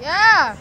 Yeah.